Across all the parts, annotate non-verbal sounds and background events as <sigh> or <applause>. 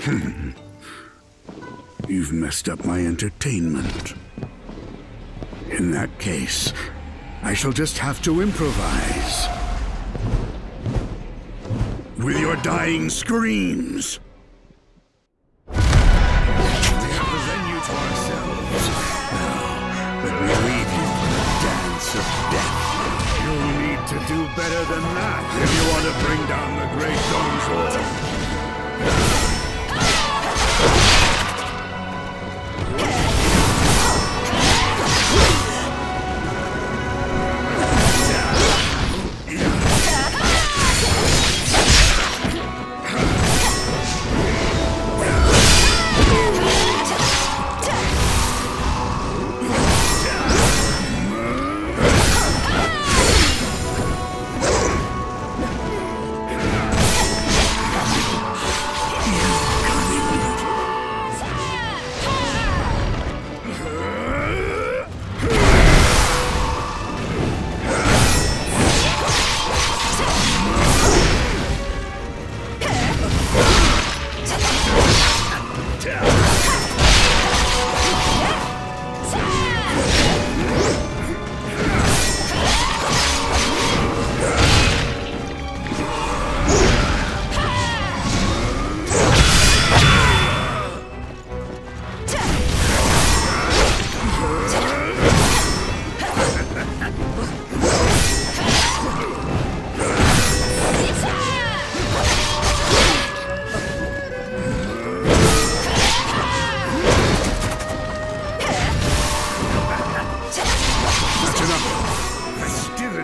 <laughs> You've messed up my entertainment. In that case, I shall just have to improvise. With your dying screams. We venue to ourselves. Now, lead you to the dance of death. You'll need to do better than that if you want to bring down the great Dong Zhuo.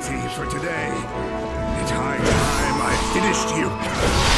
Festivity for today. It's high time I finished you.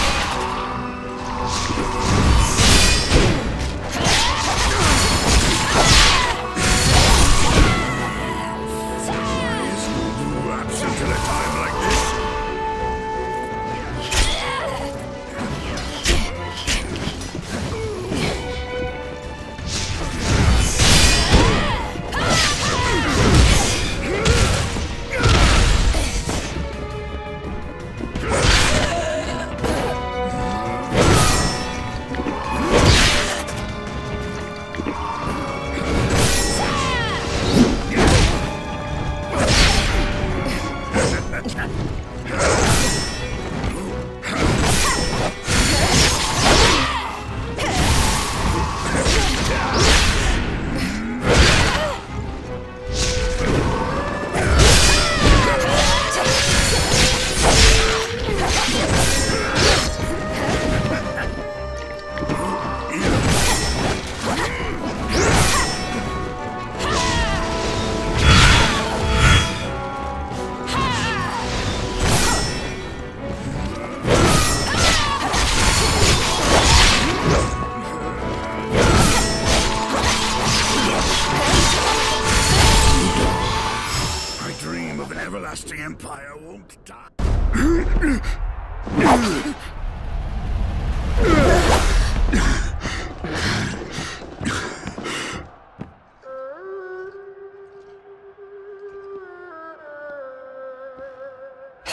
Empire won't die.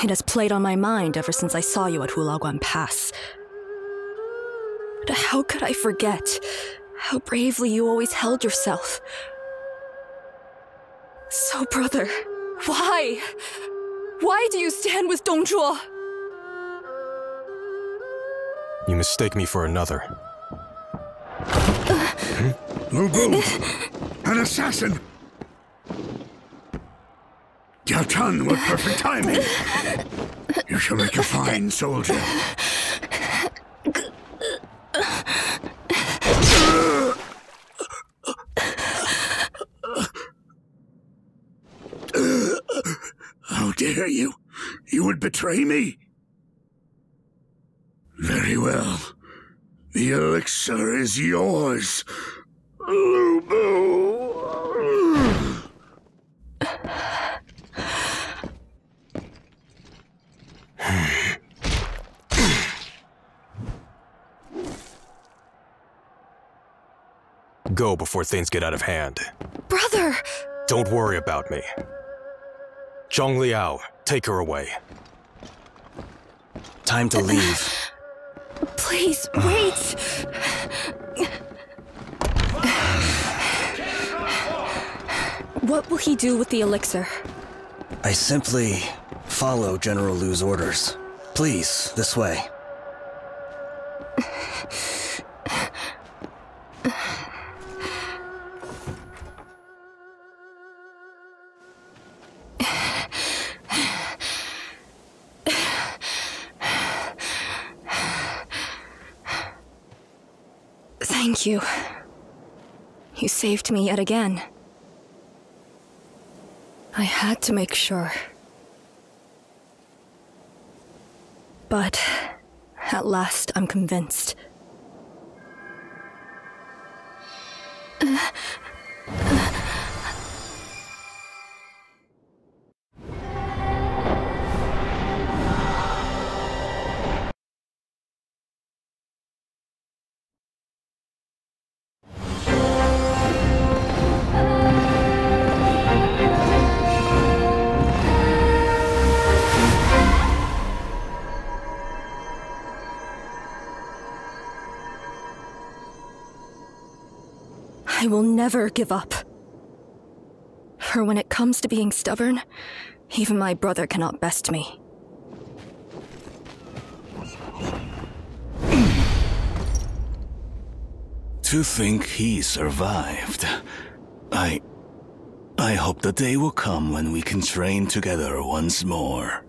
It has played on my mind ever since I saw you at Hulaguan Pass. But how could I forget how bravely you always held yourself? So, brother, why? Why do you stand with Dong Zhuo? You mistake me for another. Lu Bu! An assassin! Yao Chun with perfect timing! You shall make a fine soldier. How dare you? You would betray me? Very well. The elixir is yours. Lu Bu. Go before things get out of hand. Brother! Don't worry about me. Zhang Liao, take her away. Time to leave. <sighs> Please, wait! <sighs> What will he do with the elixir? I simply follow General Lu's orders. Please, this way. Thank you. You saved me yet again. I had to make sure. But at last I'm convinced. Uh, I will never give up. For when it comes to being stubborn, even my brother cannot best me. To think he survived. I. I hope the day will come when we can train together once more.